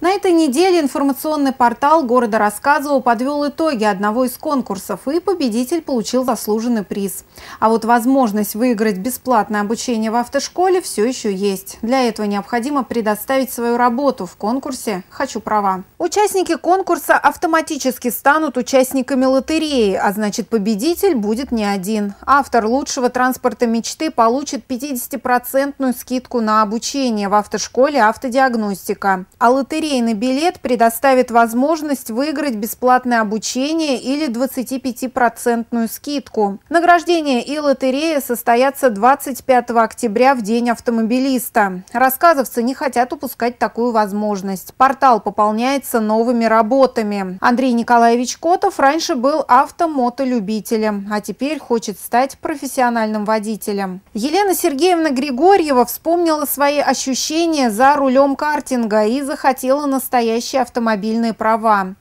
На этой неделе информационный портал города Рассказово подвел итоги одного из конкурсов, и победитель получил заслуженный приз. А вот возможность выиграть бесплатное обучение в автошколе все еще есть. Для этого необходимо предоставить свою работу в конкурсе «Хочу права». Участники конкурса автоматически станут участниками лотереи, а значит победитель будет не один. Автор лучшего транспорта мечты получит 50% скидку на обучение в автошколе автодиагностика. А лотерея лотерейный билет предоставит возможность выиграть бесплатное обучение или 25% скидку. Награждение и лотерея состоятся 25 октября в День автомобилиста. Рассказовцы не хотят упускать такую возможность. Портал пополняется новыми работами. Андрей Николаевич Котов раньше был автомотолюбителем, а теперь хочет стать профессиональным водителем. Елена Сергеевна Григорьева вспомнила свои ощущения за рулем картинга и захотела настоящие автомобильные права.